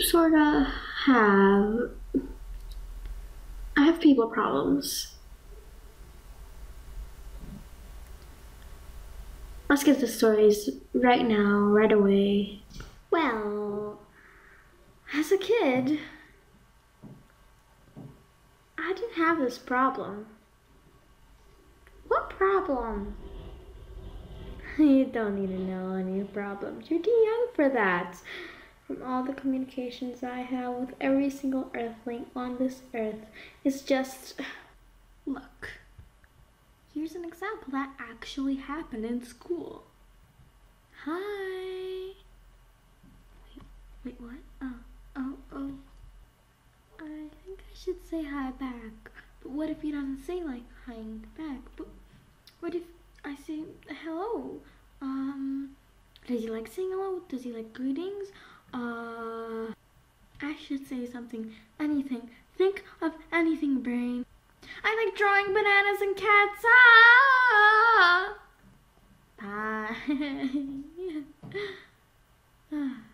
sorta have. I have people problems. Let's get the stories right now, right away. Well, as a kid, I didn't have this problem. What problem? You don't need to know any problems. You're too young for that. From all the communications I have with every single earthling on this earth, it's just. Look, here's an example that actually happened in school. Hi. Wait, wait, what? Oh, oh, oh. I think I should say hi back. But what if he doesn't say like hi back? But what if I say hello? Um, does he like saying hello? Does he like greetings? Uh, I should say something, anything. Think of anything, brain. I like drawing bananas and cats. Ah! Bye.